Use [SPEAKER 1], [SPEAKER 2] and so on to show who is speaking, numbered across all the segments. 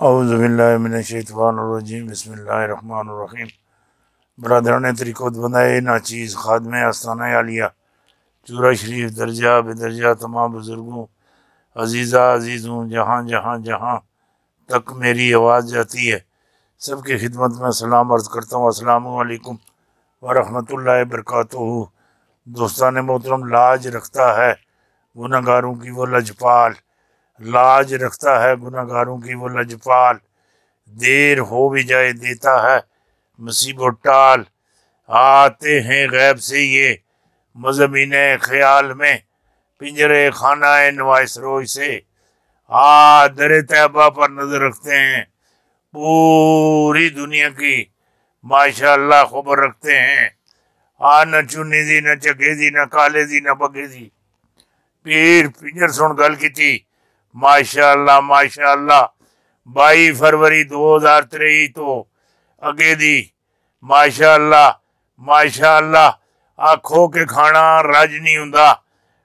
[SPEAKER 1] अउज़बिल्लिनशैतवानरजीम बसमीम बरदरान तरीक़त बनाए नाचीज़ खादम आस्थाना आलिया चूरा शरीफ दर्जा बेदर्जा तमाम बुज़ुर्गों अजीज़ा अज़ीज़ हूँ जहाँ जहाँ जहाँ तक मेरी आवाज़ जाती है सबकी खिदमत में सलाम अर्ज़ करता हूँ असलकम वरहमतुल्लाहि वरकatuहू दोस्तान मोहतरम लाज रखता है गुनागारों की वो लजपाल लाज रखता है गुनागारों की, वो लजपाल। देर हो भी जाए, देता है मुसीबत टाल। आते हैं गैब से ये मजमिन ख्याल में, पिंजरे खाना है नवाइस रोज से। आ, दर तैबा पर नज़र रखते हैं, पूरी दुनिया की माशाल्लाह खबर रखते हैं। आ, न चुनी दी, न चगे दी, न काले दी, न बगे दी। पीर, पिंजर सुन गल की थी माशाल्लाह माशाल्लाह। 22 फरवरी 2023 तो अगे दी। माशाल्लाह माशाल्लाह। आखो के खाना रज नहीं हुंदा,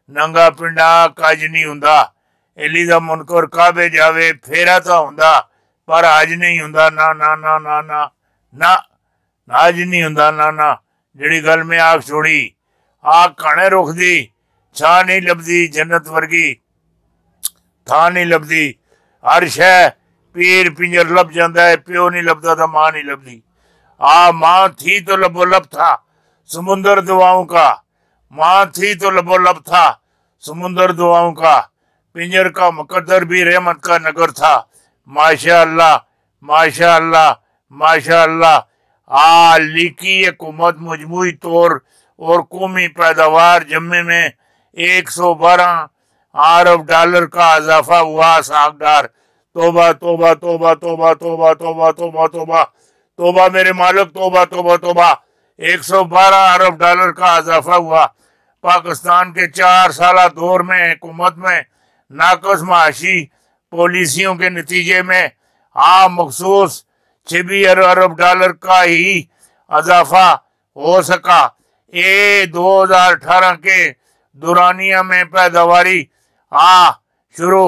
[SPEAKER 1] नंगा पिंडा काज नहीं हों एली दा मुनकर काबे जावे, फेरा तो हों पर आज नहीं हों ना ना ना ना ना ना। आज नहीं हुंदा, ना ना। जड़ी गल में आग छोड़ी आग खाने रोक दी छा नहीं लभदी जन्नत वर्गी। ਥਾਂ ਨਹੀਂ ਲੱਭਦੀ ਹਰ ਸ਼ੈ ਪੀਰ ਪਿੰਜਰ ਲੱਭ ਜਾਂਦਾ ਹੈ ਪਿਓ ਨਹੀਂ ਲੱਭਦਾ ਤਾਂ ਮਾਂ नहीं लभदी आ माँ थी तो लबो लब था समुंदर दुआओं का माँ थी तो लबो लब था समुंदर दुआओं का पिंजर का मुकद्दर भी रहमत का नगर था माशा अल्लाह माशा अल्लाह माशा अल्लाह आ लिखी हुकूमत मजमू तौर और कौमी पैदावार जम्मे में एक सौ बारह अरब डॉलर का इजाफा हुआ सागदार तोबा तोबा तोबा तोबा तोबा तोबा तोबा तोबा। तोबा मेरे मालिक, तोबा तोबा तोबा। 112 अरब डॉलर का इजाफा हुआ। पाकिस्तान के चार साल दौर में, हुकूमत में नाकस माशी पॉलिसियों के नतीजे में, आम मखसूस छबी अरब अरब डॉलर का ही इजाफा हो सका। ये 2018 के दुरानिया में पैदावारी आ, शुरू।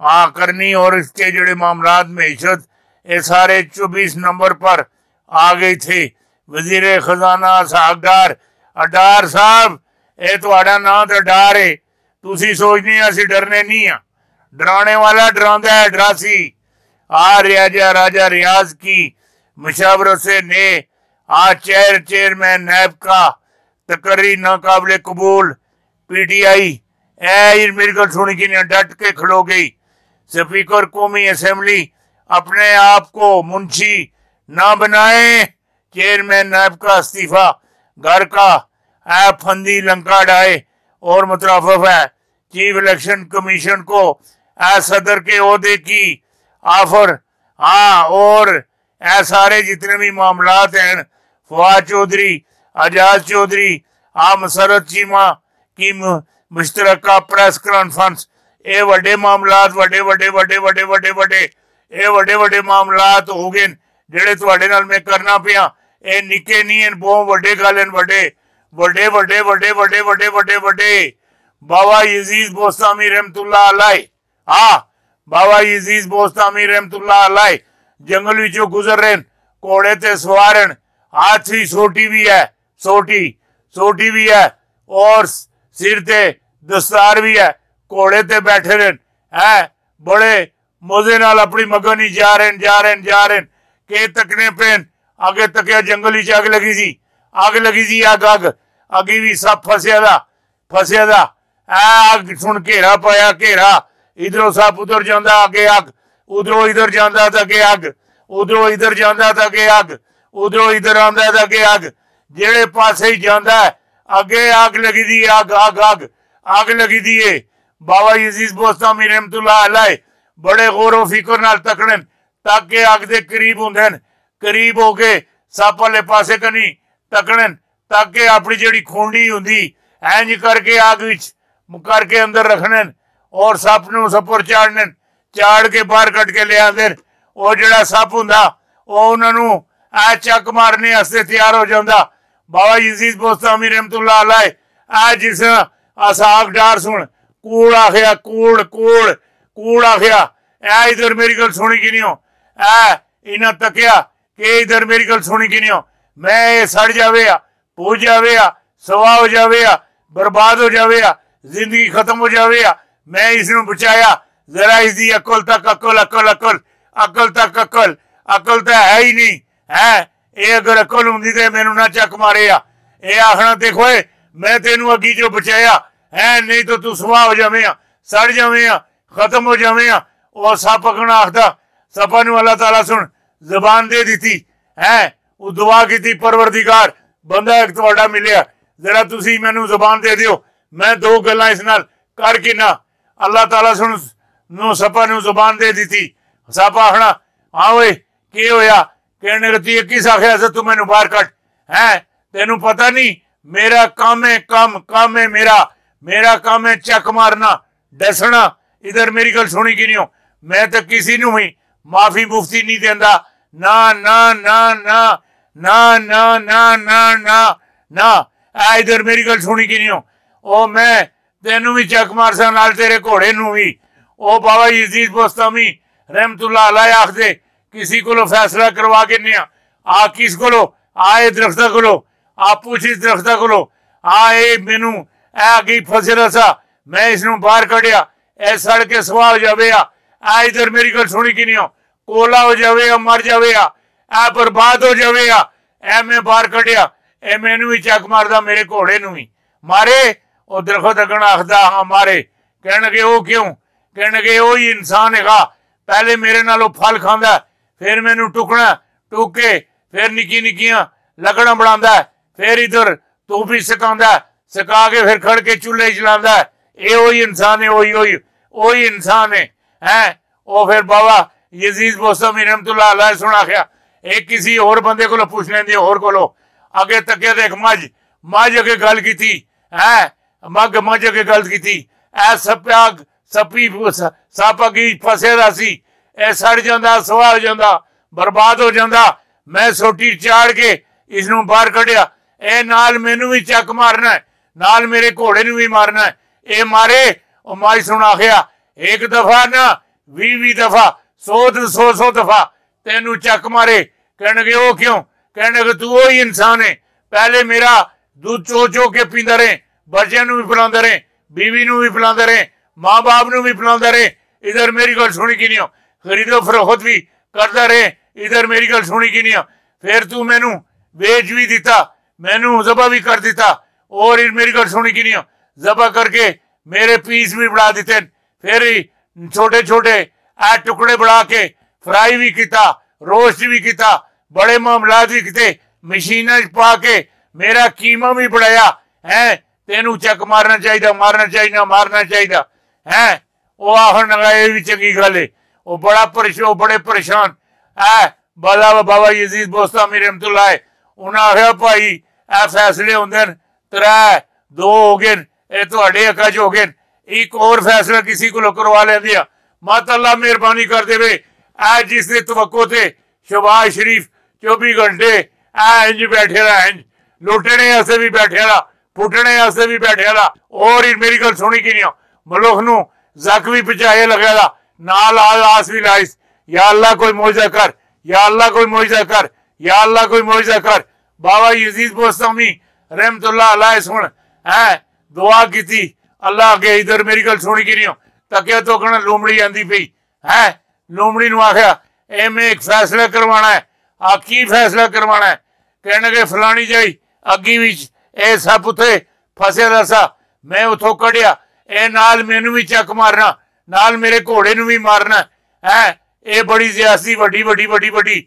[SPEAKER 1] आ, करनी और इसके जुड़े मामला में इशरत एस आर ए चौबीस नंबर पर आ गई थी। वज़ीर खजाना साहबदार अडार साहब ਇਹ थोड़ा ना तो ਡਰ है। तुम सोचने ਆ डरने नहीं ਨਹੀਂ डराने वाला डरा ਡਰਾਉਂਦਾ ਹੈ ਡਰਾਸੀ ਆ ਰਿਆਜਾ रियाज की मुशावरत से ने, आ चेयर चेयरमैन नैब का तकरी नाकबले कबूल पी टी आई मेरी गल सुनी कि डट के खड़ो गई। स्पीकर कौमी असेंबली अपने आप को मुंशी ना बनाए, चेयरमैन नायब का इस्तीफा, घर का ऐ फंदी लंका डाए, और मुतरफ है, चीफ इलेक्शन कमीशन को ए, सदर के अहदे की ऑफ़र हाँ और ए, सारे जितने भी मामला हैं, फवाद चौधरी आज़ाद चौधरी, आ, मसरत चीमा की मुश्तर प्रेस कॉन्फ्रेंस ये वे मामला वे वे वे वे वे वे ये वे वे मामलात हो गए जेडे थोड़े न मैं करना पिया ये निके नहीं बहुत वे गल वे वे वे वे वे वे वे वे बाबा यजीज बोस्तामी रहमतुल्ला अलाय हाँ बाबा यजीज बोस्तामी रहमतुल्ला अलाय जंगल विचो गुजर रहे घोड़े ते सवार हाथी छोटी भी है सोटी छोटी भी है और ਸਿਰ ਤੇ भी है, घोड़े ते बैठे ਬੈਠੇ ਰਹਿਣ बड़े ਬੜੇ ਮੋਜ਼ੇ अपनी मगन ही जा रहे जा रहे जा रहे ਕੇ ਤਕਨੇ ਪੈਣ आगे तक यह जंगल ही आग लगी सी। आग लगी सी अग अग अगी भी सब फसया था फसया था अग सुन घेरा पाया, घेरा। इधरों सप उधर जाता अगे अग उधरों इधर जाता था के आग। उधरों इधर जाता था के आग। उधरों इधर आंदा था के आग। जेड़े पासे ही जाता है आगे आग लगी दी आग आग आग आग लगी दी बाबा यजीज बोस्तामी रहमतुल्लाह अलैह बड़े गौर फिकर नाल तकड़न ताकि आग दे करीब होंदे करीब हो के ਸੱਪ ਵਾਲੇ ਪਾਸੇ ਕਨੀ ਤਕਣਨ ਤਾਂ ਕਿ ਆਪਣੀ ਜਿਹੜੀ ਖੁੰਡੀ ਹੁੰਦੀ ਐਂਜ ਕਰਕੇ ਆਗ ਵਿੱਚ ਮੁਕਰ ਕੇ ਅੰਦਰ ਰੱਖਣਨ ਔਰ ਸੱਪ ਨੂੰ ਸੱਪਰ ਚਾੜਨਨ ਚਾੜ ਕੇ ਬਾਹਰ ਕੱਢ ਕੇ ਲਿਆਉਂਦੇ ਉਹ ਜਿਹੜਾ ਸੱਪ ਹੁੰਦਾ ਉਹ ਉਹਨਾਂ ਨੂੰ ਆ ਚੱਕ ਮਾਰਨੇ ਵਾਸਤੇ ਤਿਆਰ ਹੋ ਜਾਂਦਾ बाबा यजीज बोस्तामी रहमतुल्लाह आज जिस असाक डार सुन, कूड़ आखिया कूड़ कूड़ कूड़ आखिया ऐ इधर मेरी गल सुनी कि नहीं हो? ऐ इना तकिया, के इधर मेरी गल सुनी कि नहीं हो? मैं ये सड़ जावे आ पू जावे आ सवा हो जावे आ, बर्बाद हो जावे आ, ज़िंदगी खत्म हो जावे आ, मैं इस नु बचाया। जरा इस दी अकल तक अकल अकल अकल अकल तक अकल अकल तो है ही नहीं, है? ਇਹ ਅਗਰ ਅਕਲ ਹੁੰਦੀ ਤੇ ਮੈਨੂੰ ਨਾ ਚੱਕ ਮਾਰਿਆ ਇਹ ਆਖਣਾ ਦੇਖੋ ਏ ਮੈਂ ਤੈਨੂੰ ਅੱਗੀ ਚੋਂ ਬਚਾਇਆ ਹੈ ਨਹੀਂ ਤਾਂ ਤੂੰ ਸੁਆਹ ਹੋ ਜਾਵੇਂ ਆ ਸੜ ਜਾਵੇਂ ਆ ਖਤਮ ਹੋ ਜਾਵੇਂ ਆ ਉਹ ਸੱਪ ਅਗਣਾ ਆਖਦਾ ਸੱਪਾਂ ਨੂੰ ਅੱਲਾਹ ਤਾਲਾ ਸੁਣ ਜ਼ਬਾਨ ਦੇ ਦਿੱਤੀ ਹੈ ਉਹ ਦੁਆ ਕੀਤੀ ਪਰਵਰਦੀਗਾਰ ਬੰਦਾ ਇੱਕ ਤੁਹਾਡਾ ਮਿਲਿਆ ਜ਼ਰਾ ਤੁਸੀਂ ਮੈਨੂੰ ਜ਼ਬਾਨ ਦੇ ਦਿਓ ਮੈਂ ਦੋ ਗੱਲਾਂ ਇਸ ਨਾਲ ਕਰਕੇ ਨਾ ਅੱਲਾਹ ਤਾਲਾ ਸੁਣ ਨੂੰ ਸੱਪਾਂ ਨੂੰ ਜ਼ਬਾਨ ਦੇ ਦਿੱਤੀ ਸੱਪ ਆਖਣਾ ਹਾਂ ਓਏ ਕੀ ਹੋਇਆ कहने लगती है किस आखिर से तू मैं बाहर कट है तेन पता नहीं मेरा काम है काम काम है मेरा मेरा काम है चक मारना डसना इधर मेरी गल सुनी की नहीं हो मैं तो किसी नु माफ़ी मुफ्ती नहीं देता ना ना ना ना ना ना ना ना ना ना ना इधर मेरी गल सुनी की नहीं हो मैं तेन भी चक मार सा तेरे घोड़े नु भी ओ बाबा यजीज बोस्तमी रहमतुल्ला आखते ਕਿਸੇ ਕੋਲੋਂ ਫੈਸਲਾ ਕਰਵਾ ਕੇ ਨਹੀਂ ਆ ਕਿਸ ਕੋਲੋਂ ਆਏ ਦਰਖਤਾਂ ਕੋਲੋਂ ਆ ਪੁੱਛੀ ਦਰਖਤਾਂ ਕੋਲੋਂ ਆ ਇਹ ਮੈਨੂੰ ਇਹ ਕੀ ਫਸੇ ਰਸਾ ਮੈਂ ਇਸ ਨੂੰ ਬਾਹਰ ਕੱਢਿਆ ਇਹ ਸੜ ਕੇ ਸਵਾਹ ਹੋ ਜਾਵੇ ਆ ਆ ਇਧਰ ਮੇਰੀ ਗੱਲ ਸੁਣੀ ਕਿ ਨਹੀਂ ਕੋਲਾ ਹੋ ਜਾਵੇ ਆ ਮਰ ਜਾਵੇ ਆ ਆ ਬਰਬਾਦ ਹੋ ਜਾਵੇ ਆ ਐ ਮੈਂ ਬਾਹਰ ਕੱਢਿਆ ਇਹ ਮੈਨੂੰ ਵੀ ਚੱਕ ਮਾਰਦਾ ਮੇਰੇ ਘੋੜੇ ਨੂੰ ਵੀ ਮਾਰੇ ਉਹ ਦਰਖਤ ਅਗਣ ਆਖਦਾ ਹਾਂ ਮਾਰੇ ਕਹਿਣਗੇ ਉਹ ਕਿਉਂ ਕਹਿਣਗੇ ਉਹ ਹੀ ਇਨਸਾਨ ਹੈਗਾ ਪਹਿਲੇ ਮੇਰੇ ਨਾਲ ਉਹ ਫਲ ਖਾਂਦਾ फिर मेनू टुकड़ा, टुके, फिर निकी निकिया लकड़ा बना फिर इधर तू भी सिखा सिखा के फिर खड़के चूल्हे चला इंसान है ओ ओ इंसान है। है, ओ फिर बाबा यजीज बोसम ला सुना क्या एक किसी और बंदे को पूछ लें और कोलो। अगे तक देख मज मज अगे गल की है मग मज अगे गल की ऐ सप्याग सपी सप अगी फसे सी ਇਹ ਸੜ ਜਾਂਦਾ ਸਵਾ ਹੋ ਜਾਂਦਾ ਬਰਬਾਦ ਹੋ ਜਾਂਦਾ ਮੈਂ ਸੋਟੀ ਚਾੜ ਕੇ ਇਸ ਨੂੰ ਬਾਹਰ ਕੱਢਿਆ ਇਹ ਨਾਲ ਮੈਨੂੰ ਵੀ ਚੱਕ ਮਾਰਨਾ ਨਾਲ ਮੇਰੇ ਘੋੜੇ ਨੂੰ ਵੀ ਮਾਰਨਾ ਇਹ ਮਾਰੇ ਉਹ ਮਾਈ ਸੁਣਾ ਗਿਆ ਇੱਕ ਦਫਾ ਨਾ 20 20 ਦਫਾ 100 100 100 ਦਫਾ ਤੈਨੂੰ ਚੱਕ ਮਾਰੇ ਕਹਿਣਗੇ ਉਹ ਕਿਉਂ ਕਹਿਣਗੇ ਤੂੰ ਉਹ ਹੀ ਇਨਸਾਨ ਹੈ ਪਹਿਲੇ ਮੇਰਾ ਦੁੱਧ ਚੋ ਚੋ ਕੇ ਪੀਂਦਾ ਰਹੇ ਬੱਚਿਆਂ ਨੂੰ ਵੀ ਪਿਲਾਉਂਦਾ ਰਹੇ ਬੀਵੀ ਨੂੰ ਵੀ ਪਿਲਾਉਂਦਾ ਰਹੇ ਮਾਂ-ਬਾਪ ਨੂੰ ਵੀ ਪਿਲਾਉਂਦਾ ਰਹੇ ਇਧਰ ਮੇਰੀ ਗੱਲ ਸੁਣੀ ਕਿ ਨਹੀਂ खरीदो ਫਰੋਖਤ भी करता ਰਹੇ। इधर मेरी गल सुनी ਕਿ ਨਹੀਂ ਆ? ਫਿਰ ਤੂੰ ਮੈਨੂੰ ਵੇਚ ਵੀ ਦਿੱਤਾ। ਮੈਨੂੰ ਜ਼ਬਾ कर दिता और मेरी गल सुनी कि नहीं जबा करके मेरे पीस भी बढ़ा दिते फिर छोटे छोटे आ टुकड़े बढ़ा के फ्राई भी किया रोस्ट भी किया बड़े मामलात भी किते मशीन पा के मेरा कीमा भी बढ़ाया है तेन चक मारना चाहिए मारना चाहिए मारना चाहिए है वह आखन लगा भी चंकी गल है वो बड़ा परेशान वो बड़े परेशान। ऐ, बाला बाबा यजीद बोस्तामी रहमतुल्ला उन्हें आखिया, भाई ए फैसले होंगे त्रै, दो हो गए ये थोड़े च हो गए एक और फैसला किसी को करवा लेंगे मत अल्लाह मेहरबानी कर दे जिस जिसने थे शबाज शरीफ चौबी घंटे, ऐ बैठे रहा इंज। लुटने आसे भी बैठे रहा पुटने आसे भी बैठे रहा और मेरी गल सुनी कि नहीं मलुख न भी पचाए लगे नाल आसवी लाइस या अल्लाह कोई मुआवजा कर, या अल्लाह कोई मुआवजा कर, या अल्लाह कोई मुआवजा कर। बाबा यजीज बोस्तामी रहमतुल्लाह अलैह सुन, हैं, दुआ की अल्लाह अगे इधर मेरी गल सुनी कि नहीं तकिया तो कहना लूमड़ी आंदी पी है, लूमड़ी नु आखिया एक फैसला करवाना है, आ की फैसला करवाना है? कहने के फलानी जाई, अग्गी विच, ए सप उथे फसे दा मैं उथों कड़िया ए नाल मेनू भी चक मारना। नाल मेरे घोड़े नु भी मारना है। ए बड़ी सियासी वड्डी वड्डी वड्डी वड्डी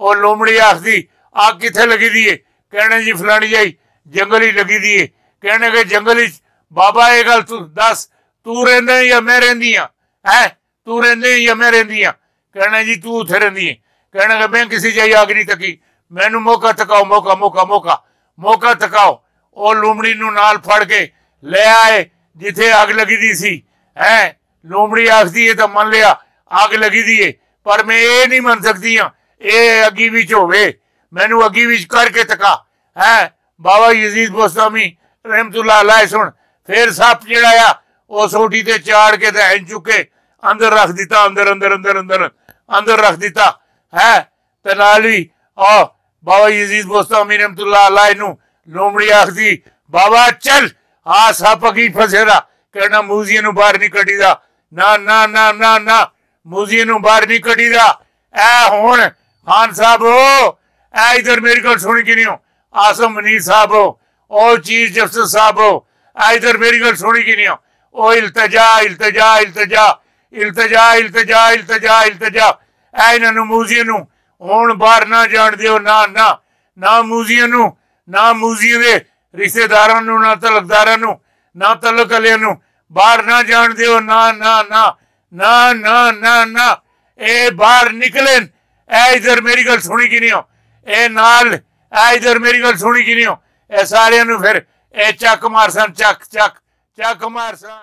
[SPEAKER 1] और लोमड़ी आखदी, आग किथे लगी दी है कहने जी, फलानी जाई, जंगल ही लगी दी है कहने के जंगली बाबा ए गल तू दस, तू रहंदे या मैं रहंदी हाँ है? तू रहंदे या मैं रहंदी हाँ कहने जी, तू उठे रहंदी है कहने के मैं किसी जाई आग नहीं तकी मेनू मौका तकाओ मौका मौका मौका। मौका तकाओ और लोमड़ी नु नाल फड़ के ले आए जिथे आग लगी दी सी। है? ਲੋਮੜੀ ਆਖਦੀ ਏ ਤਾਂ ਮੰਨ ਲਿਆ ਆਗ ਲੱਗੀ ਦੀ ਏ ਪਰ ਮੈਂ ਇਹ ਨਹੀਂ ਮੰਨ ਸਕਦੀ ਆ ਇਹ ਅੱਗੀ ਵਿੱਚ ਹੋਵੇ ਮੈਨੂੰ ਅੱਗੀ ਵਿੱਚ ਕਰਕੇ ਤਕਾ ਹੈ ਬਾਬਾ ਯਜ਼ੀਦ ਬੋਸਤਾਮੀ ਰਹਿਮਤੁਲਾਹ ਅਲੈਹ ਸੁਣ ਫੇਰ ਸੱਪ ਜਿਹੜਾ ਆ ਉਹ ਸੋਟੀ ਤੇ ਚਾੜ ਕੇ ਤੇ ਹੈਂ ਚੁੱਕੇ ਅੰਦਰ ਰੱਖ ਦਿੱਤਾ ਅੰਦਰ ਅੰਦਰ ਅੰਦਰ ਅੰਦਰ ਅੰਦਰ ਰੱਖ ਦਿੱਤਾ ਹੈ ਤੇ ਨਾਲ ਹੀ ਆ ਬਾਬਾ ਯਜ਼ੀਦ ਬੋਸਤਾਮੀ ਰਹਿਮਤੁਲਾਹ ਅਲੈਹ ਨੂੰ ਲੋਮੜੀ ਆਖਦੀ ਬਾਬਾ ਚੱਲ ਆ ਸੱਪ ਕੀ ਫਸੇਰਾ ਕਹਿਣਾ ਮੂਜ਼ੀਏ ਨੂੰ ਬਾਹਰ ਨਹੀਂ ਕੱਢੀਦਾ ਨਾ ਨਾ ਨਾ ਨਾ ਨਾ ਮੂਜ਼ੀਏ ਨੂੰ ਬਾਹਰ ਨਹੀਂ ਕੱਢੀਦਾ ਐ ਹੁਣ ਖਾਨ ਸਾਹਿਬ ਐ ਇਧਰ ਮੇਰੀ ਗੱਲ ਸੁਣ ਕਿ ਨਹੀਂ ਆਸਮ ਮਨੀ ਸਾਹਿਬ ਉਹ ਚੀਜ਼ ਜਸਟਿਸ ਸਾਹਿਬ ਐ ਇਧਰ ਮੇਰੀ ਗੱਲ ਸੁਣੀ ਕਿ ਨਹੀਂ ਉਹ ਇਲਤਜਾ ਇਲਤਜਾ ਇਲਤਜਾ ਇਲਤਜਾ ਇਲਤਜਾ ਇਲਤਜਾ ਇਲਤਜਾ ਐ ਇਹਨਾਂ ਨੂੰ ਮੂਜ਼ੀਏ ਨੂੰ ਹੁਣ ਬਾਹਰ ਨਾ ਜਾਣ ਦਿਓ ਨਾ ਨਾ ਨਾ ਮੂਜ਼ੀਏ ਨੂੰ ਨਾ ਮੂਜ਼ੀਏ ਦੇ ਰਿਸ਼ਤੇਦਾਰਾਂ ਨੂੰ ਨਾ ਤਲਕਦਾਰਾਂ ਨੂੰ ਨਾ ਤਲਕ ਵਾਲਿਆਂ ਨੂੰ ਬਾਹਰ ਨਾ ਜਾਣ ਦਿਓ ਨਾ ਨਾ ਨਾ ਨਾ ਨਾ ਨਾ ਨਾ ਇਹ ਬਾਹਰ ਨਿਕਲਣ ਐ ਇਧਰ ਮੇਰੀ ਗੱਲ ਸੁਣੀ ਕਿ ਨਹੀਂ ਹੋ ਇਹ ਨਾਲ ਐ ਇਧਰ ਮੇਰੀ ਗੱਲ ਸੁਣੀ ਕਿ ਨਹੀਂ ਹੋ ਇਹ ਸਾਰਿਆਂ ਨੂੰ ਫਿਰ ਇਹ ਚੱਕ ਮਾਰਸਨ ਚੱਕ ਚੱਕ ਚੱਕ ਮਾਰਸਨ